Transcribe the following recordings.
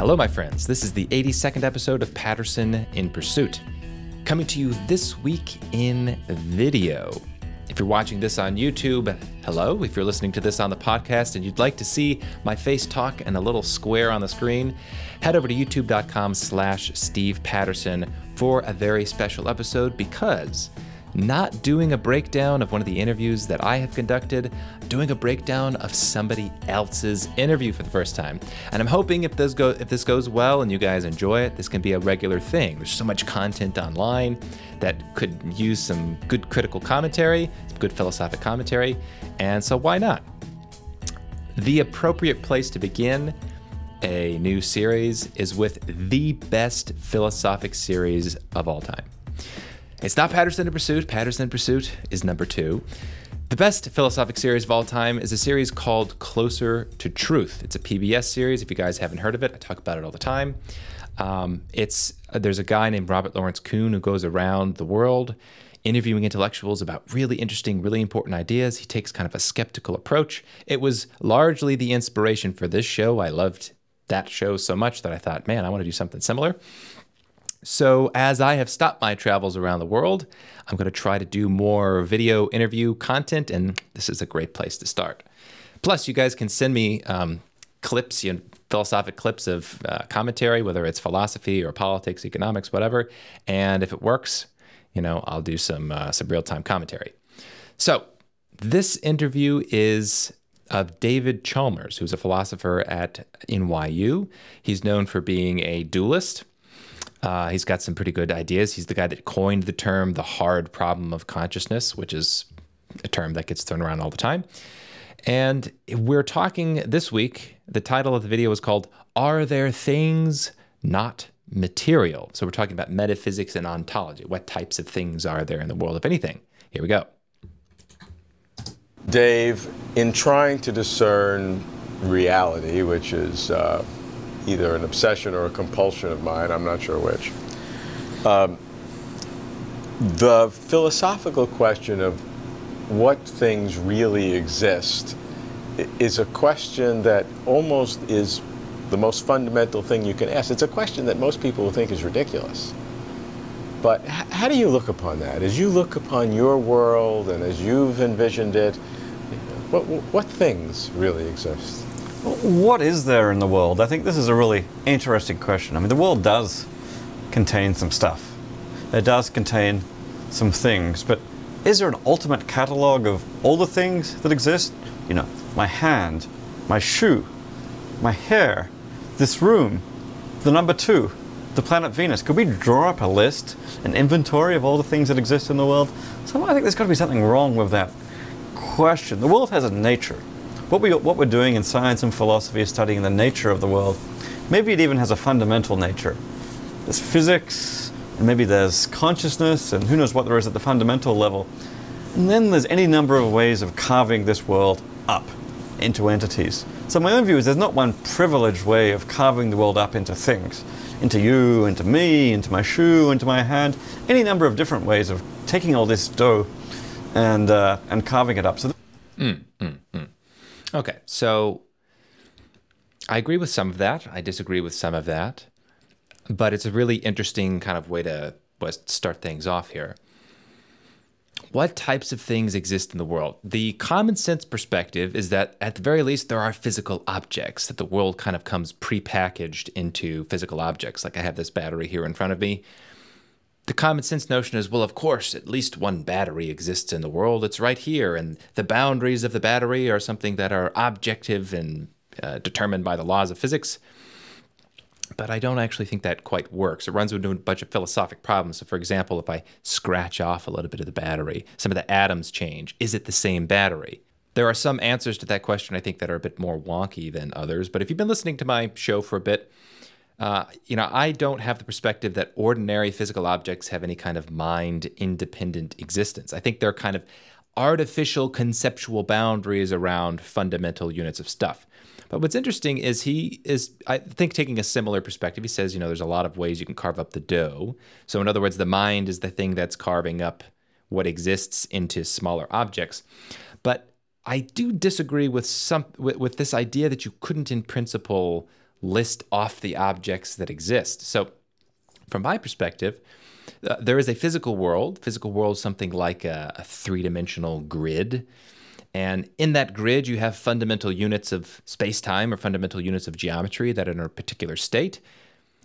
Hello, my friends. This is the 82nd episode of Patterson in Pursuit. Coming to you this week in video. If you're watching this on YouTube, hello. If you're listening to this on the podcast and you'd like to see my face talk and a little square on the screen, head over to youtube.com slash Steve Patterson for a very special episode because not doing a breakdown of one of the interviews that I have conducted, doing a breakdown of somebody else's interview for the first time. And I'm hoping if this go if this goes well and you guys enjoy it, this can be a regular thing. There's so much content online that could use some good critical commentary, some good philosophic commentary, and so why not? The appropriate place to begin a new series is with the best philosophic series of all time. It's not Patterson in Pursuit. Patterson in Pursuit is number two. The best philosophic series of all time is a series called Closer to Truth. It's a PBS series. If you guys haven't heard of it, I talk about it all the time. Um, it's uh, there's a guy named Robert Lawrence Kuhn who goes around the world interviewing intellectuals about really interesting, really important ideas. He takes kind of a skeptical approach. It was largely the inspiration for this show. I loved that show so much that I thought, man, I want to do something similar. So, as I have stopped my travels around the world, I'm going to try to do more video interview content, and this is a great place to start. Plus, you guys can send me um, clips, you know, philosophic clips of uh, commentary, whether it's philosophy or politics, economics, whatever. And if it works, you know, I'll do some uh, some real time commentary. So, this interview is of David Chalmers, who's a philosopher at NYU. He's known for being a dualist uh, he's got some pretty good ideas. He's the guy that coined the term the hard problem of consciousness, which is a term that gets thrown around all the time. And we're talking this week, the title of the video is called Are There Things Not Material? So we're talking about metaphysics and ontology. What types of things are there in the world, if anything? Here we go. Dave, in trying to discern reality, which is uh, either an obsession or a compulsion of mine, I'm not sure which. Um, the philosophical question of what things really exist is a question that almost is the most fundamental thing you can ask. It's a question that most people will think is ridiculous. But how do you look upon that? As you look upon your world and as you've envisioned it, what, what things really exist? What is there in the world? I think this is a really interesting question. I mean, the world does contain some stuff. It does contain some things, but is there an ultimate catalog of all the things that exist? You know, my hand, my shoe, my hair, this room, the number two, the planet Venus. Could we draw up a list, an inventory of all the things that exist in the world? So I think there's got to be something wrong with that question. The world has a nature. What, we, what we're doing in science and philosophy is studying the nature of the world. Maybe it even has a fundamental nature. There's physics, and maybe there's consciousness, and who knows what there is at the fundamental level. And then there's any number of ways of carving this world up into entities. So my own view is there's not one privileged way of carving the world up into things. Into you, into me, into my shoe, into my hand. Any number of different ways of taking all this dough and, uh, and carving it up. So mm, mm, mm. Okay, so I agree with some of that. I disagree with some of that. But it's a really interesting kind of way to start things off here. What types of things exist in the world? The common sense perspective is that at the very least, there are physical objects, that the world kind of comes prepackaged into physical objects. Like I have this battery here in front of me the common sense notion is well, of course, at least one battery exists in the world. It's right here. And the boundaries of the battery are something that are objective and uh, determined by the laws of physics. But I don't actually think that quite works. It runs into a bunch of philosophic problems. So, for example, if I scratch off a little bit of the battery, some of the atoms change. Is it the same battery? There are some answers to that question I think that are a bit more wonky than others. But if you've been listening to my show for a bit, uh, you know, I don't have the perspective that ordinary physical objects have any kind of mind independent existence. I think they're kind of artificial conceptual boundaries around fundamental units of stuff. But what's interesting is he is, I think, taking a similar perspective. He says, you know, there's a lot of ways you can carve up the dough. So, in other words, the mind is the thing that's carving up what exists into smaller objects. But I do disagree with some with, with this idea that you couldn't, in principle, list off the objects that exist. So, from my perspective, uh, there is a physical world. Physical world is something like a, a three dimensional grid. And in that grid, you have fundamental units of space time or fundamental units of geometry that are in a particular state.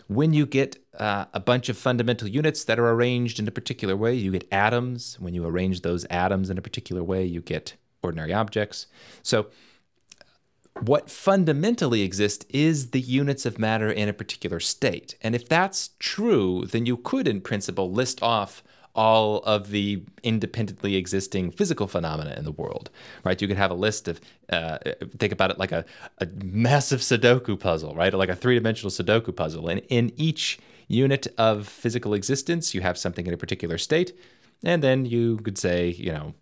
When you get uh, a bunch of fundamental units that are arranged in a particular way, you get atoms. When you arrange those atoms in a particular way, you get ordinary objects. So, what fundamentally exists is the units of matter in a particular state. And if that's true, then you could, in principle, list off all of the independently existing physical phenomena in the world, right? You could have a list of, uh, think about it like a, a massive Sudoku puzzle, right? Like a three dimensional Sudoku puzzle. And in each unit of physical existence, you have something in a particular state. And then you could say, you know,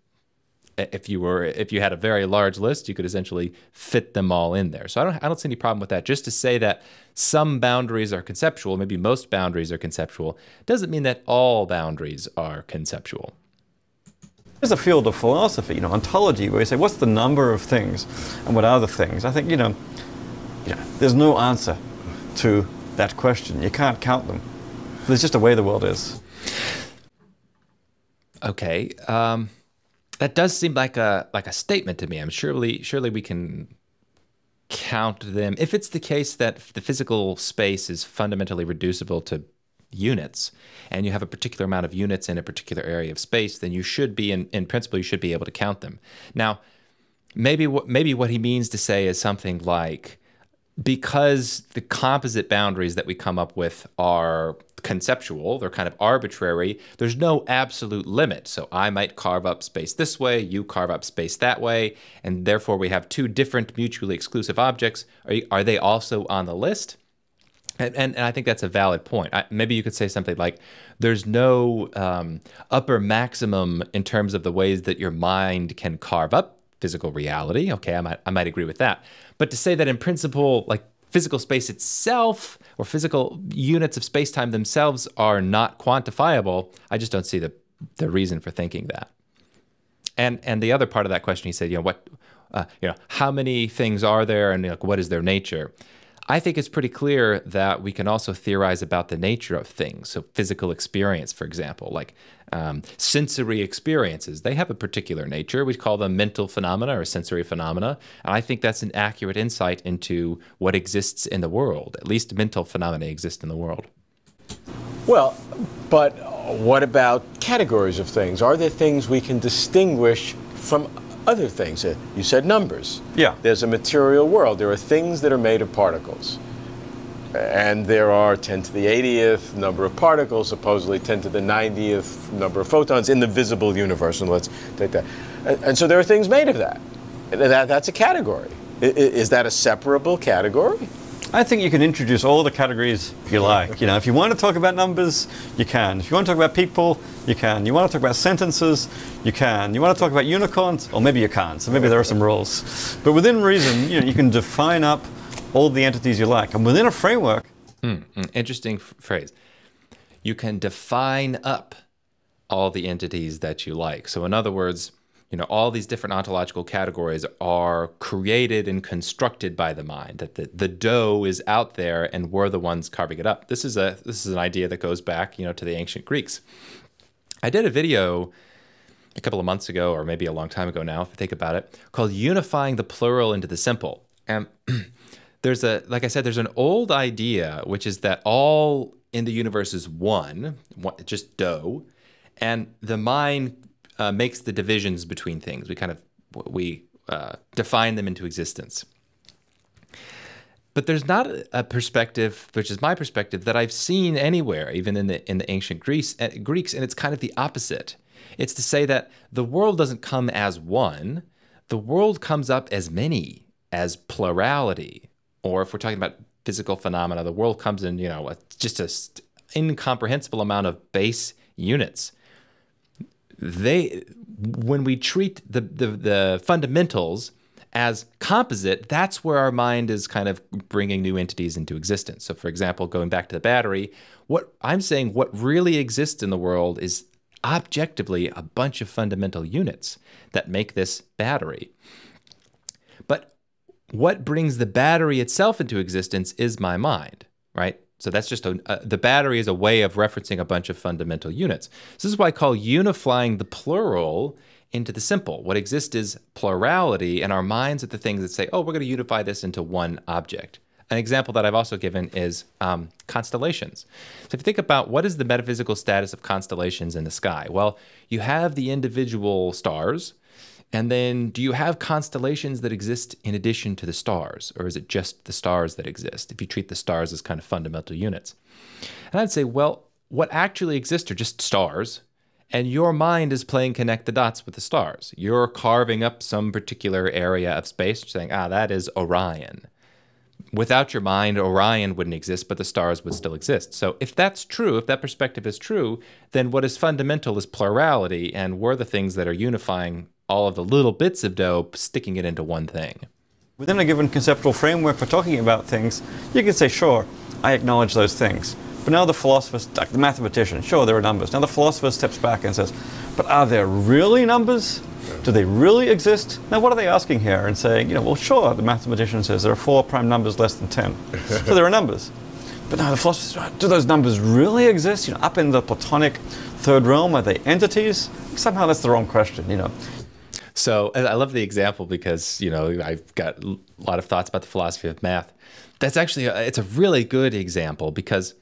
if you were if you had a very large list, you could essentially fit them all in there. So I don't I don't see any problem with that. Just to say that some boundaries are conceptual, maybe most boundaries are conceptual, doesn't mean that all boundaries are conceptual. There's a field of philosophy, you know, ontology, where you say, what's the number of things and what are the things? I think, you know, you know there's no answer to that question. You can't count them. There's just a way the world is. Okay. Um, that does seem like a like a statement to me. I'm surely surely we can count them if it's the case that the physical space is fundamentally reducible to units and you have a particular amount of units in a particular area of space then you should be in, in principle you should be able to count them now maybe what maybe what he means to say is something like because the composite boundaries that we come up with are conceptual, they're kind of arbitrary, there's no absolute limit. So I might carve up space this way, you carve up space that way, and therefore we have two different mutually exclusive objects. Are, you, are they also on the list? And, and, and, I think that's a valid point. I, maybe you could say something like, there's no um, upper maximum in terms of the ways that your mind can carve up physical reality. Okay, I might, I might agree with that. But to say that in principle, like physical space itself or physical units of space-time themselves are not quantifiable, I just don't see the, the reason for thinking that. And and the other part of that question, he said, you know, what, uh, you know, how many things are there, and like, what is their nature? I think it's pretty clear that we can also theorize about the nature of things. So, physical experience, for example, like um, sensory experiences, they have a particular nature. We call them mental phenomena or sensory phenomena. And I think that's an accurate insight into what exists in the world. At least mental phenomena exist in the world. Well, but what about categories of things? Are there things we can distinguish from other things. Uh, you said numbers. Yeah. There's a material world. There are things that are made of particles. And there are 10 to the 80th number of particles, supposedly 10 to the 90th number of photons in the visible universe. And let's take that. And, and so there are things made of that. that that's a category. Is that a separable category? I think you can introduce all the categories you like. You know, if you want to talk about numbers, you can. If you want to talk about people, you can. You want to talk about sentences, you can. You want to talk about unicorns, or maybe you can't. So maybe there are some rules. But within reason, you know, you can define up all the entities you like, and within a framework. Mm, interesting phrase. You can define up all the entities that you like. So in other words you know all these different ontological categories are created and constructed by the mind that the, the dough is out there and we're the ones carving it up. This is a this is an idea that goes back you know to the ancient greeks. I did a video a couple of months ago or maybe a long time ago now if i think about it called unifying the plural into the simple. And there's a like i said there's an old idea which is that all in the universe is one just dough and the mind uh, makes the divisions between things. We kind of we uh, define them into existence. But there's not a perspective, which is my perspective, that I've seen anywhere, even in the in the ancient Greece, uh, Greeks, and it's kind of the opposite. It's to say that the world doesn't come as one; the world comes up as many, as plurality. Or if we're talking about physical phenomena, the world comes in, you know, just an incomprehensible amount of base units they when we treat the, the, the fundamentals as composite, that's where our mind is kind of bringing new entities into existence. So, for example, going back to the battery, what I'm saying, what really exists in the world is objectively a bunch of fundamental units that make this battery. But what brings the battery itself into existence is my mind, right? So that's just a, uh, the battery is a way of referencing a bunch of fundamental units. So this is why I call unifying the plural into the simple. What exists is plurality, and our minds are the things that say, oh, we're going to unify this into one object. An example that I've also given is um, constellations. So if you think about what is the metaphysical status of constellations in the sky, well, you have the individual stars, and then do you have constellations that exist in addition to the stars, or is it just the stars that exist if you treat the stars as kind of fundamental units? And I'd say, well, what actually exists are just stars, and your mind is playing connect the dots with the stars. You're carving up some particular area of space, saying, ah, that is Orion. Without your mind, Orion wouldn't exist, but the stars would still exist. So, if that's true, if that perspective is true, then what is fundamental is plurality, and we're the things that are unifying all of the little bits of dope, sticking it into one thing. Within a given conceptual framework for talking about things, you can say, sure, I acknowledge those things. But now the philosopher, like the mathematician, sure, there are numbers. Now the philosopher steps back and says, but are there really numbers? Do they really exist? Now, what are they asking here? And saying, you know, well, sure, the mathematician says there are four prime numbers less than 10. so there are numbers. But now the philosopher says, do those numbers really exist? You know, up in the Platonic third realm, are they entities? Somehow that's the wrong question, you know. So I love the example because you know I've got a lot of thoughts about the philosophy of math. That's actually a, it's a really good example because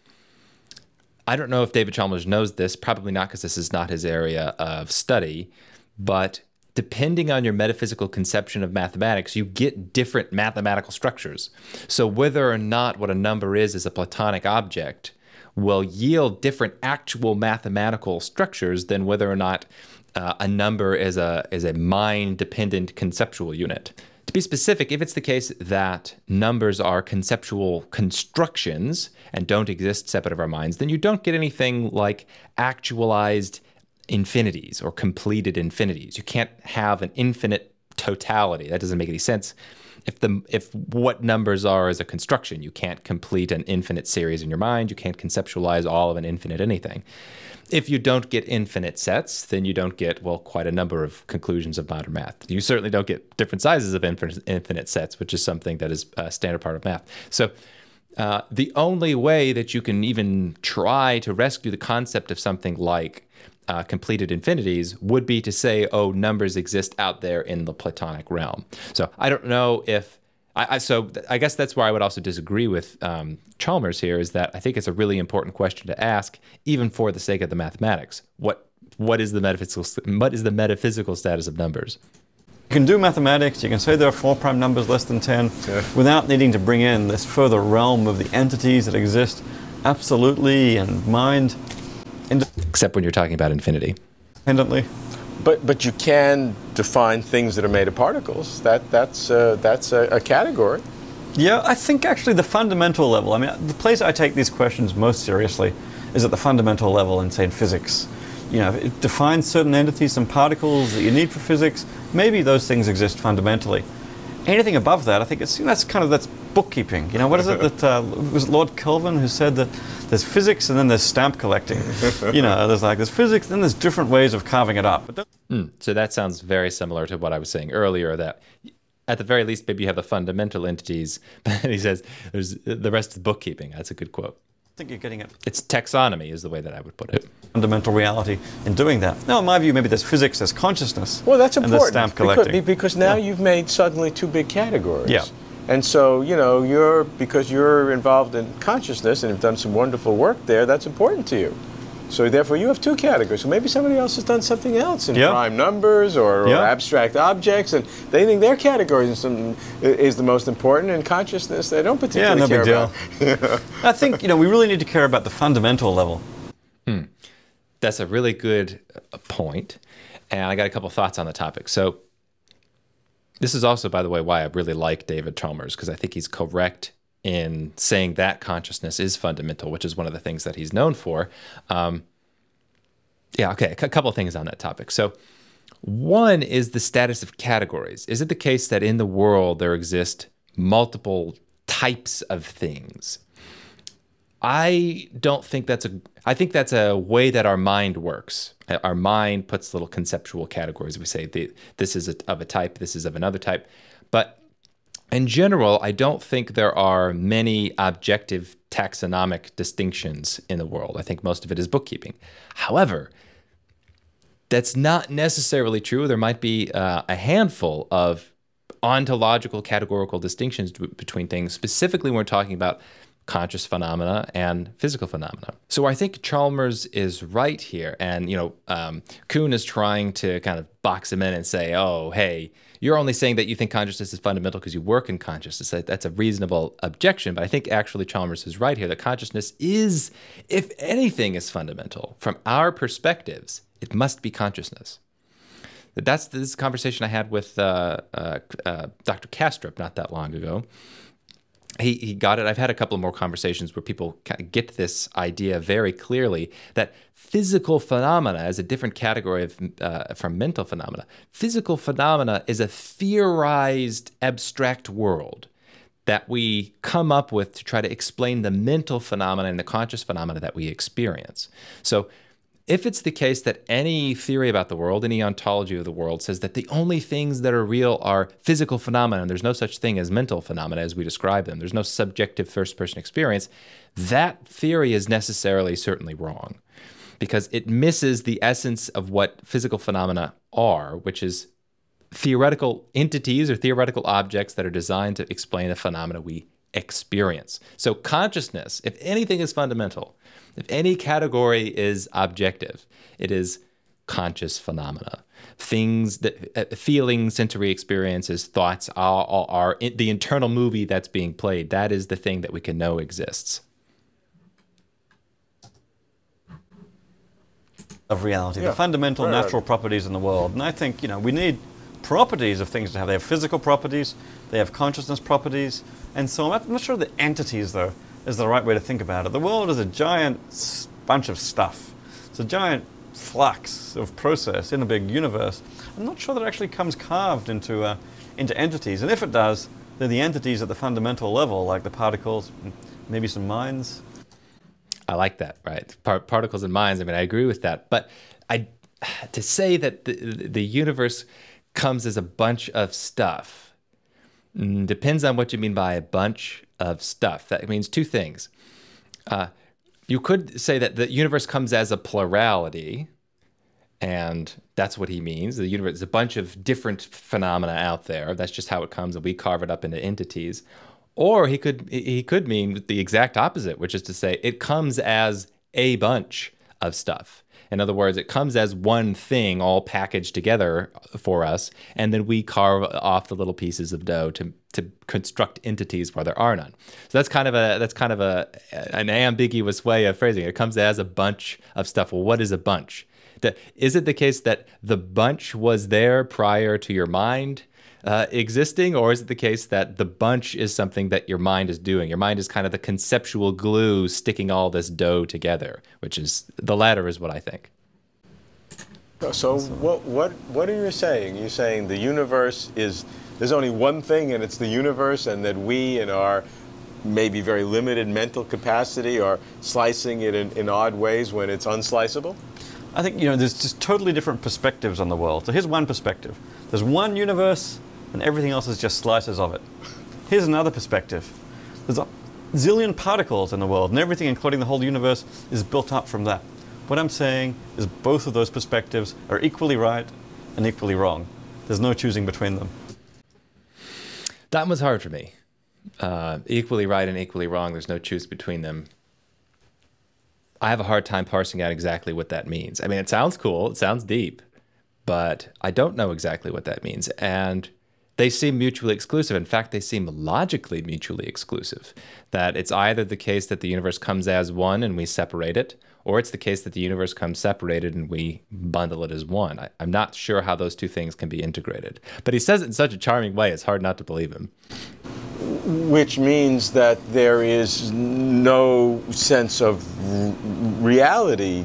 I don't know if David Chalmers knows this. Probably not because this is not his area of study. But depending on your metaphysical conception of mathematics, you get different mathematical structures. So whether or not what a number is is a Platonic object will yield different actual mathematical structures than whether or not uh, a number is a is a mind dependent conceptual unit. To be specific, if it's the case that numbers are conceptual constructions and don't exist separate of our minds, then you don't get anything like actualized infinities or completed infinities. You can't have an infinite totality. That doesn't make any sense. If the if what numbers are is a construction, you can't complete an infinite series in your mind. You can't conceptualize all of an infinite anything if you don't get infinite sets, then you don't get, well, quite a number of conclusions of modern math. You certainly don't get different sizes of infinite, infinite sets, which is something that is a standard part of math. So uh, the only way that you can even try to rescue the concept of something like uh, completed infinities would be to say, oh, numbers exist out there in the Platonic realm. So I don't know if I, I, so I guess that's where I would also disagree with um, Chalmers here is that I think it's a really important question to ask, even for the sake of the mathematics. What what is the metaphysical what is the metaphysical status of numbers? You can do mathematics. You can say there are four prime numbers less than ten, yeah. without needing to bring in this further realm of the entities that exist, absolutely and mind. Except when you're talking about infinity. Independently. But but you can define things that are made of particles. That that's uh, that's a, a, category. Yeah, I think actually the fundamental level. I mean, the place I take these questions most seriously is at the fundamental level in say in physics. You know, it defines certain entities, some particles that you need for physics. Maybe those things exist fundamentally. Anything above that, I think it's you know, that's kind of that's bookkeeping. You know, what is it that uh, was it Lord Kelvin who said that there's physics and then there's stamp collecting. you know, there's like there's physics, then there's different ways of carving it up. Mm, so that sounds very similar to what I was saying earlier. That at the very least, maybe you have the fundamental entities, but he says there's the rest is bookkeeping. That's a good quote. I think you're getting it. It's taxonomy, is the way that I would put it. Fundamental reality in doing that. Now, in my view, maybe there's physics, there's consciousness. Well, that's important. And there's stamp collecting. Because, because now yeah. you've made suddenly two big categories. Yeah. And so, you know, you're because you're involved in consciousness and have done some wonderful work there, that's important to you. So therefore, you have two categories. So maybe somebody else has done something else in prime numbers or, or abstract objects, and they think their category is, some, is the most important. And consciousness, they don't particularly yeah, no care big deal. I think you know we really need to care about the fundamental level. Hmm. That's a really good uh, point, and I got a couple thoughts on the topic. So this is also, by the way, why I really like David Chalmers, because I think he's correct in saying that consciousness is fundamental, which is one of the things that he's known for. Um, yeah, okay, a couple of things on that topic. So, one is the status of categories. Is it the case that in the world there exist multiple types of things? I don't think that's a. I think that's a way that our mind works. Our mind puts little conceptual categories. We say this is a, of a type, this is of another type, but in general, I don't think there are many objective taxonomic distinctions in the world. I think most of it is bookkeeping. However, that's not necessarily true. There might be uh, a handful of ontological categorical distinctions between things. Specifically, when we're talking about conscious phenomena and physical phenomena. So I think Chalmers is right here, and you know, um, Kuhn is trying to kind of box him in and say, "Oh, hey, you're only saying that you think consciousness is fundamental because you work in consciousness. That's a reasonable objection, but I think actually Chalmers is right here that consciousness is, if anything, is fundamental from our perspectives. It must be consciousness." That's this conversation I had with uh, uh, uh, Dr. Kastrup not that long ago he, he got it. I've had a couple more conversations where people get this idea very clearly that physical phenomena is a different category of, uh, from mental phenomena. Physical phenomena is a theorized abstract world that we come up with to try to explain the mental phenomena and the conscious phenomena that we experience. So if it's the case that any theory about the world, any ontology of the world says that the only things that are real are physical phenomena, and there's no such thing as mental phenomena as we describe them, there's no subjective first person experience, that theory is necessarily certainly wrong because it misses the essence of what physical phenomena are, which is theoretical entities or theoretical objects that are designed to explain the phenomena we experience. So, consciousness, if anything is fundamental, if any category is objective, it is conscious phenomena. Things that uh, feelings, sensory experiences, thoughts are, are, are in, the internal movie that's being played. That is the thing that we can know exists. Of reality, yeah. the fundamental right, natural properties in the world. And I think, you know, we need properties of things to have. They have physical properties, they have consciousness properties, and so on. I'm not sure the entities, though, is the right way to think about it. The world is a giant bunch of stuff. It's a giant flux of process in a big universe. I'm not sure that it actually comes carved into, uh, into entities. And if it does, they're the entities at the fundamental level, like the particles, maybe some minds. I like that, right? Par particles and minds. I mean, I agree with that. But I, to say that the, the universe comes as a bunch of stuff mm, depends on what you mean by a bunch of stuff. That means two things. Uh, you could say that the universe comes as a plurality, and that's what he means. The universe is a bunch of different phenomena out there. That's just how it comes, and we carve it up into entities. Or he could he could mean the exact opposite, which is to say it comes as a bunch of stuff. In other words, it comes as one thing all packaged together for us, and then we carve off the little pieces of dough to to construct entities where there are none. So that's kind of a that's kind of a an ambiguous way of phrasing it. It comes as a bunch of stuff. Well, what is a bunch? Is it the case that the bunch was there prior to your mind? Uh, existing, or is it the case that the bunch is something that your mind is doing? Your mind is kind of the conceptual glue sticking all this dough together, which is the latter, is what I think. So what what what are you saying? You're saying the universe is there's only one thing, and it's the universe, and that we in our maybe very limited mental capacity are slicing it in, in odd ways when it's unsliceable? I think you know there's just totally different perspectives on the world. So here's one perspective: there's one universe, and everything else is just slices of it. Here's another perspective. There's a zillion particles in the world, and everything, including the whole universe, is built up from that. What I'm saying is both of those perspectives are equally right and equally wrong. There's no choosing between them. That was hard for me. Uh, equally right and equally wrong. There's no choose between them. I have a hard time parsing out exactly what that means. I mean, it sounds cool, it sounds deep, but I don't know exactly what that means. And they seem mutually exclusive. In fact, they seem logically mutually exclusive. That it's either the case that the universe comes as one and we separate it, or it's the case that the universe comes separated and we bundle it as one. I, am not sure how those two things can be integrated. But he says it in such a charming way, it's hard not to believe him. Which means that there is no sense of reality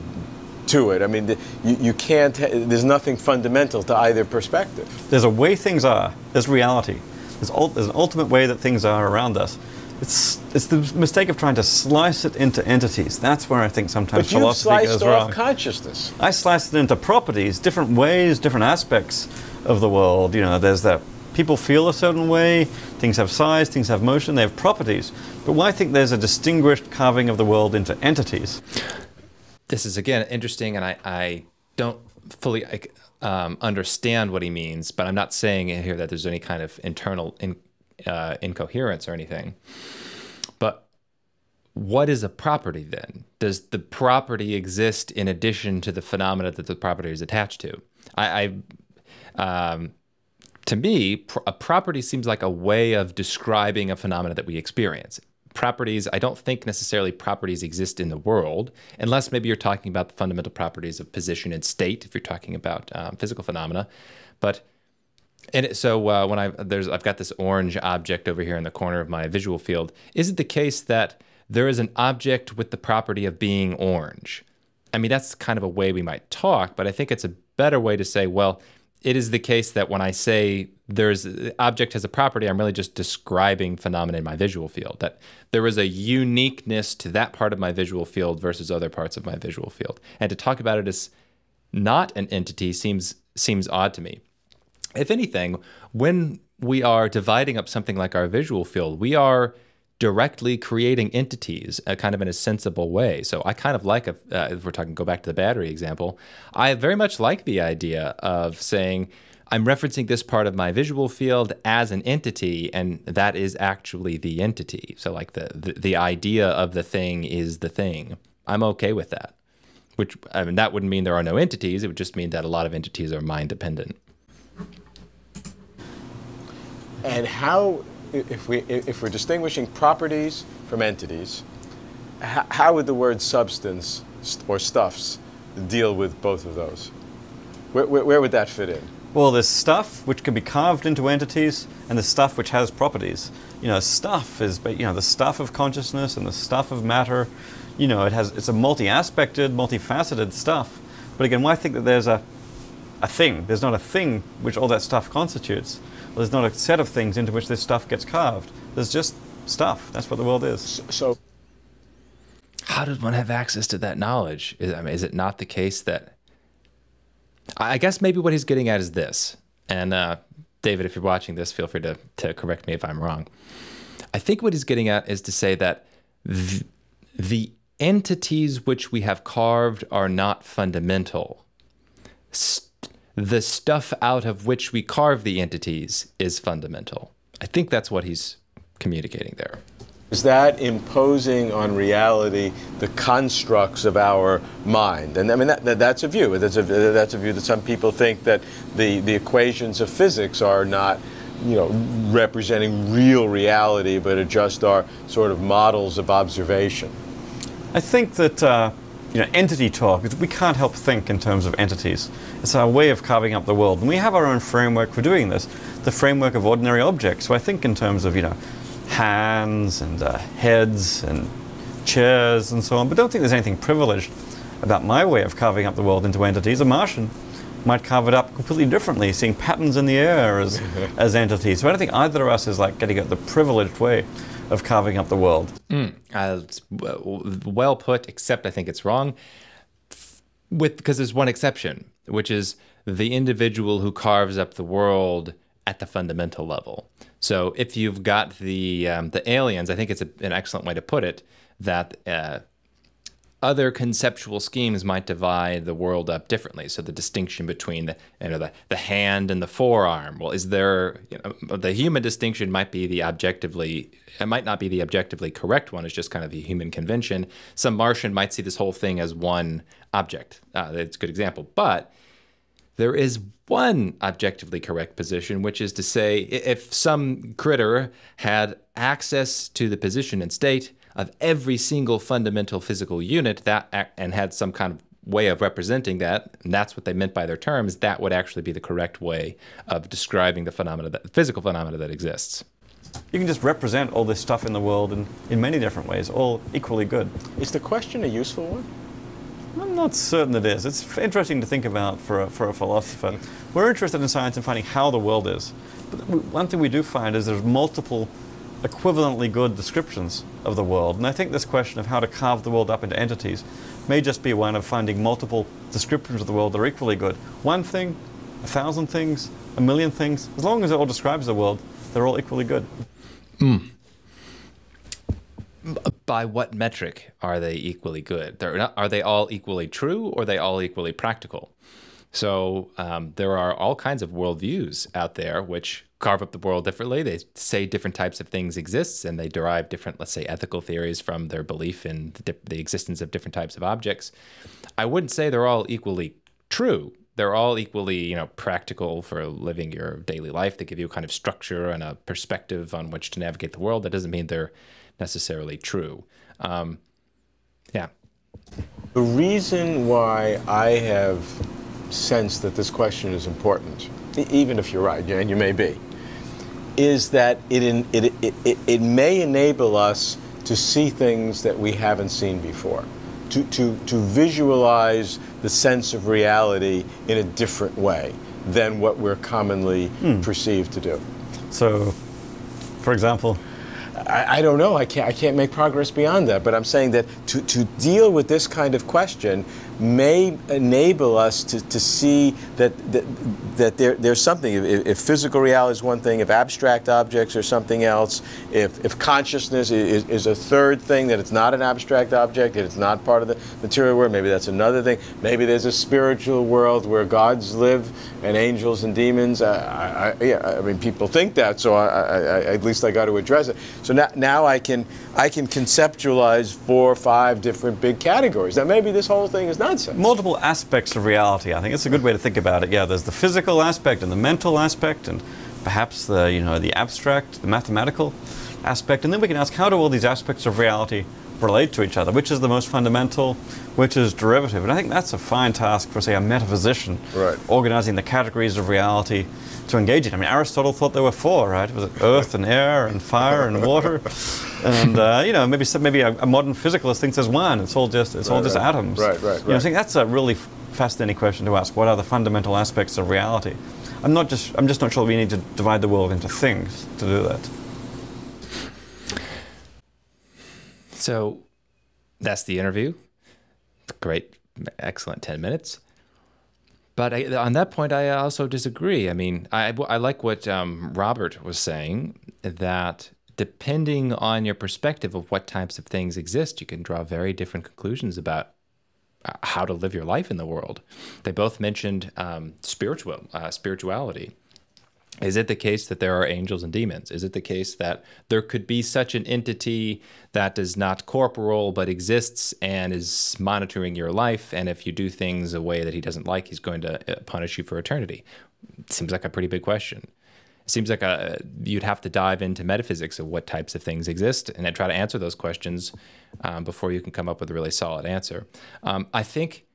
to it. I mean, the, you, you can't, there's nothing fundamental to either perspective. There's a way things are, there's reality. There's, there's an ultimate way that things are around us. It's, it's the mistake of trying to slice it into entities. That's where I think sometimes but philosophy goes wrong. consciousness. I sliced it into properties, different ways, different aspects of the world. You know, there's that People feel a certain way, things have size, things have motion, they have properties. But why think there's a distinguished carving of the world into entities? This is, again, interesting, and I, I don't fully um, understand what he means, but I'm not saying here that there's any kind of internal in, uh, incoherence or anything. But what is a property then? Does the property exist in addition to the phenomena that the property is attached to? I, I um, to me, a property seems like a way of describing a phenomena that we experience. Properties, I don't think necessarily properties exist in the world, unless maybe you're talking about the fundamental properties of position and state, if you're talking about um, physical phenomena. But and so uh, when I there's I've got this orange object over here in the corner of my visual field. Is it the case that there is an object with the property of being orange? I mean, that's kind of a way we might talk, but I think it's a better way to say, well, it is the case that when I say there's object has a property, I'm really just describing phenomena in my visual field. That there is a uniqueness to that part of my visual field versus other parts of my visual field. And to talk about it as not an entity seems seems odd to me if anything, when we are dividing up something like our visual field, we are directly creating entities uh, kind of in a sensible way. So I kind of like, a, uh, if we're talking, go back to the battery example, I very much like the idea of saying, I'm referencing this part of my visual field as an entity, and that is actually the entity. So like the, the, the idea of the thing is the thing. I'm okay with that. Which, I mean, that wouldn't mean there are no entities. It would just mean that a lot of entities are mind dependent. And how, if, we, if we're distinguishing properties from entities, how, would the word substance or stuffs deal with both of those? Where, where, where, would that fit in? Well, there's stuff which can be carved into entities, and the stuff which has properties. You know, stuff is, but you know, the stuff of consciousness and the stuff of matter. You know, it has, it's a multi-aspected, multifaceted stuff. But again, why think that there's a, a thing? There's not a thing which all that stuff constitutes. There's not a set of things into which this stuff gets carved. There's just stuff. That's what the world is. So, how does one have access to that knowledge? Is, I mean, is it not the case that? I guess maybe what he's getting at is this. And uh, David, if you're watching this, feel free to, to correct me if I'm wrong. I think what he's getting at is to say that th the entities which we have carved are not fundamental. St the stuff out of which we carve the entities is fundamental. I think that's what he's communicating there. Is that imposing on reality the constructs of our mind? And I mean, that, that, that's a view. That's a, that's a view that some people think that the, the equations of physics are not, you know, representing real reality, but are just our sort of models of observation. I think that uh, you know, entity talk, we can't help think in terms of entities. It's our way of carving up the world. And we have our own framework for doing this, the framework of ordinary objects. So I think in terms of, you know, hands and uh, heads and chairs and so on, but don't think there's anything privileged about my way of carving up the world into entities. A Martian might carve it up completely differently, seeing patterns in the air as, as entities. So I don't think either of us is like getting at the privileged way of carving up the world. Mm, uh, well put, except I think it's wrong. With because there's one exception, which is the individual who carves up the world at the fundamental level. So if you've got the um, the aliens, I think it's a, an excellent way to put it that uh, other conceptual schemes might divide the world up differently. So the distinction between the you know the, the hand and the forearm. Well, is there you know, the human distinction might be the objectively it might not be the objectively correct one. It's just kind of a human convention. Some Martian might see this whole thing as one object. Uh, that's a good example, but there is one objectively correct position, which is to say, if some critter had access to the position and state of every single fundamental physical unit that and had some kind of way of representing that, and that's what they meant by their terms, that would actually be the correct way of describing the phenomena, that, the physical phenomena that exists. You can just represent all this stuff in the world in, in many different ways, all equally good. Is the question a useful one? I'm not certain it is. It's interesting to think about for a, for a philosopher. We're interested in science and finding how the world is. But one thing we do find is there's multiple equivalently good descriptions of the world. And I think this question of how to carve the world up into entities may just be one of finding multiple descriptions of the world that are equally good. One thing, a thousand things, a million things. As long as it all describes the world, they're all equally good. Hmm. By what metric are they equally good? Not, are they all equally true or are they all equally practical? So um, there are all kinds of worldviews out there which carve up the world differently. They say different types of things exist, and they derive different, let's say, ethical theories from their belief in the, the existence of different types of objects. I wouldn't say they're all equally true. They're all equally, you know, practical for living your daily life. They give you a kind of structure and a perspective on which to navigate the world. That doesn't mean they're necessarily true. Um, yeah. The reason why I have sensed that this question is important, even if you're right, and you may be, is that it, in, it, it, it, it may enable us to see things that we haven't seen before, to, to, to visualize the sense of reality in a different way than what we're commonly hmm. perceived to do. So, for example, I, I don't know. I can't. I can't make progress beyond that. But I'm saying that to, to deal with this kind of question may enable us to, to see that that, that there, there's something. If, if physical reality is one thing, if abstract objects are something else, if, if consciousness is, is a third thing, that it's not an abstract object, that it's not part of the material world, maybe that's another thing. Maybe there's a spiritual world where gods live and angels and demons. I, I, yeah, I mean, people think that, so I, I, at least I got to address it. So now, now I can I can conceptualize four or five different big categories. Now maybe this whole thing is nonsense. multiple aspects of reality. I think it's a good way to think about it. Yeah, there's the physical aspect and the mental aspect, and perhaps the you know the abstract, the mathematical aspect, and then we can ask how do all these aspects of reality relate to each other? Which is the most fundamental? Which is derivative? And I think that's a fine task for say a metaphysician, Right. organizing the categories of reality to engage in. I mean, Aristotle thought there were four, right? Was it earth and air and fire and water? And uh, you know, maybe maybe a, a modern physicalist thinks there's one. It's all just it's all Right, just right. atoms. Right, right, You know, I think that's a really fascinating question to ask. What are the fundamental aspects of reality? I'm not just I'm just not sure we need to divide the world into things to do that. So that's the interview. Great, excellent 10 minutes. But I, on that point, I also disagree. I mean, I, I like what um, Robert was saying that depending on your perspective of what types of things exist, you can draw very different conclusions about uh, how to live your life in the world. They both mentioned um, spiritual uh, spirituality. Is it the case that there are angels and demons? Is it the case that there could be such an entity that is not corporal but exists and is monitoring your life? And if you do things a way that he doesn't like, he's going to uh, punish you for eternity? seems like a pretty big question. It seems like a, you'd have to dive into metaphysics of what types of things exist and then try to answer those questions um, before you can come up with a really solid answer. Um, I think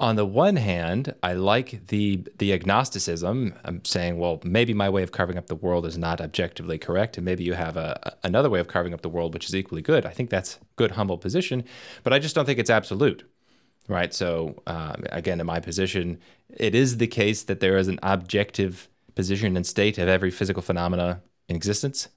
on the one hand, I like the the agnosticism. I'm saying, well, maybe my way of carving up the world is not objectively correct, and maybe you have a- another way of carving up the world which is equally good. I think that's good, humble position, but I just don't think it's absolute, right? So um, again, in my position, it is the case that there is an objective position and state of every physical phenomena in existence.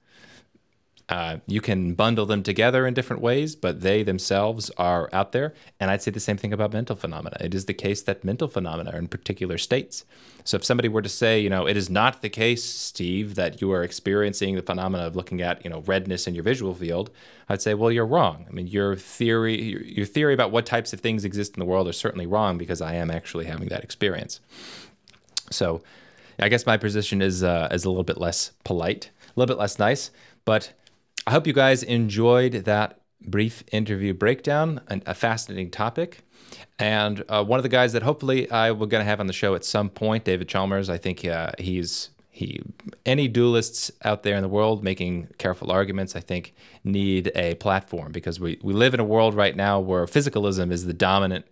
Uh, you can bundle them together in different ways, but they themselves are out there. And I'd say the same thing about mental phenomena. It is the case that mental phenomena are in particular states. So if somebody were to say, you know, it is not the case, Steve, that you are experiencing the phenomena of looking at, you know, redness in your visual field, I'd say, well, you're wrong. I mean, your theory, your, theory about what types of things exist in the world are certainly wrong because I am actually having that experience. So I guess my position is uh, is a little bit less polite, a little bit less nice, but I hope you guys enjoyed that brief interview breakdown, an, a fascinating topic. And uh, one of the guys that hopefully I will going to have on the show at some point, David Chalmers. I think uh, he's he any dualists out there in the world making careful arguments. I think need a platform because we we live in a world right now where physicalism is the dominant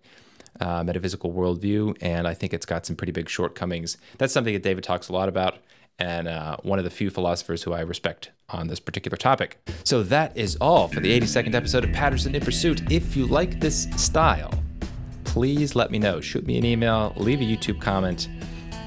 uh, metaphysical worldview, and I think it's got some pretty big shortcomings. That's something that David talks a lot about, and uh, one of the few philosophers who I respect on this particular topic. So that is all for the 82nd episode of Patterson in Pursuit. If you like this style, please let me know. Shoot me an email, leave a YouTube comment.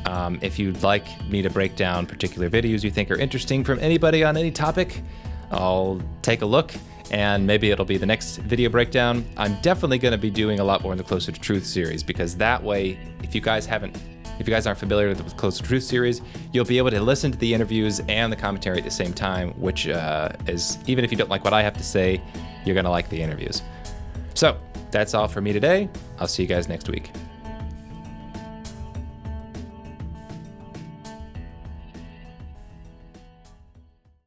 Um, if you'd like me to break down particular videos you think are interesting from anybody on any topic, I'll take a look and maybe it'll be the next video breakdown. I'm definitely going to be doing a lot more in the Closer to Truth series because that way, if you guys haven't If you guys aren't familiar with the Close to Truth series, you'll be able to listen to the interviews and the commentary at the same time, which uh, is, even if you don't like what I have to say, you're going to like the interviews. So that's all for me today. I'll see you guys next week.